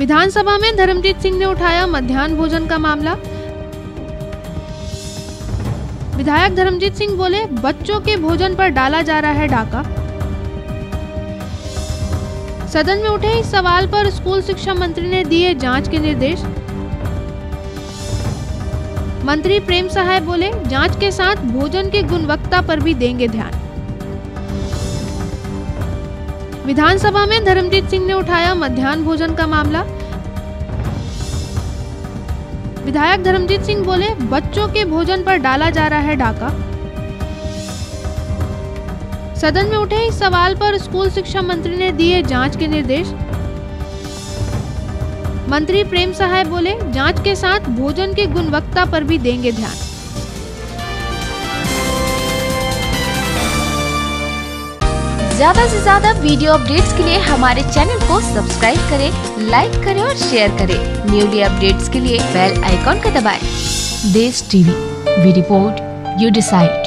विधानसभा में धर्मजीत सिंह ने उठाया मध्यान्ह भोजन का मामला। विधायक धर्मजीत सिंह बोले, बच्चों के भोजन पर डाला जा रहा है डाका। सदन में उठे इस सवाल पर स्कूल शिक्षा मंत्री ने दिए जाँच के निर्देश। मंत्री प्रेम सहाय बोले, जाँच के साथ भोजन की गुणवत्ता पर भी देंगे ध्यान। विधानसभा में धर्मजीत सिंह ने उठाया मध्यान्ह भोजन का मामला। विधायक धर्मजीत सिंह बोले, बच्चों के भोजन पर डाला जा रहा है डाका। सदन में उठे इस सवाल पर स्कूल शिक्षा मंत्री ने दिए जाँच के निर्देश। मंत्री प्रेम सहाय बोले, जाँच के साथ भोजन की गुणवत्ता पर भी देंगे ध्यान। ज़्यादा से ज़्यादा वीडियो अपडेट्स के लिए हमारे चैनल को सब्सक्राइब करें, लाइक करें और शेयर करें न्यूली अपडेट्स के लिए बेल आइकॉन का दबाएँ। Desh TV, we report, you decide